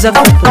Who's a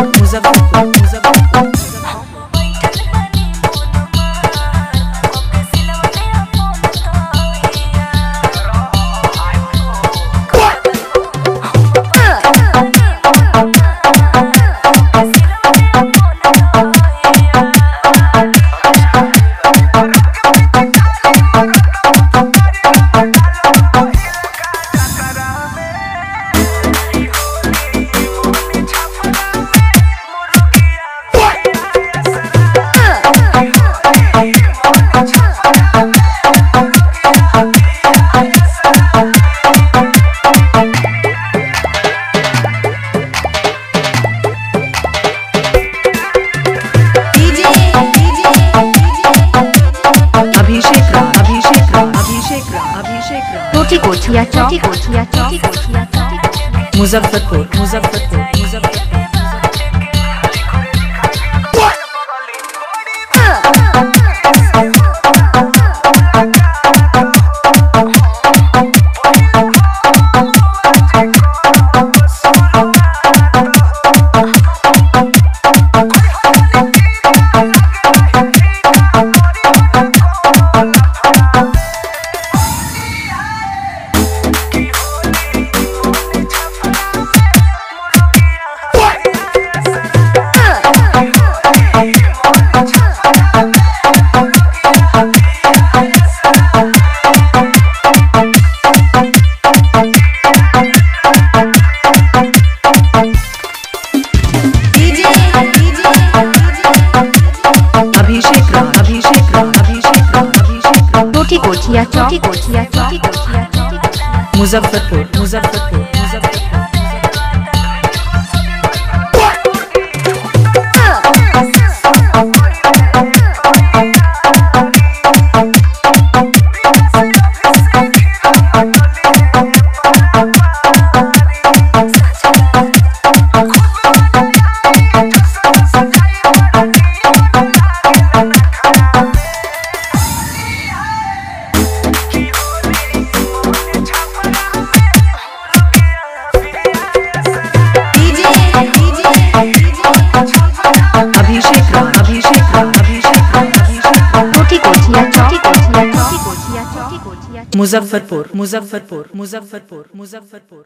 Kothiya Muzaffarpur Muzaffarpur Muzaffarpur Muzaffarpur Muzaffarpur Muzaffarpur Muzaffarpur Muzaffarpur Muzaffarpur Muzaffarpur.